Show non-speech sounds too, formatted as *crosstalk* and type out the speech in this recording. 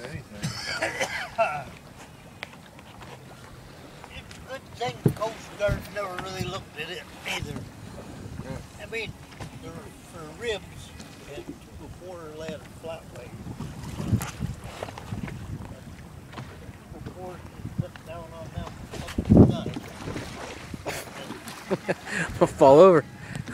anything. Good thing the Coast Guard never really looked at it either. I mean, for ribs, and had a quarter lead flat *laughs* weight. Fall over.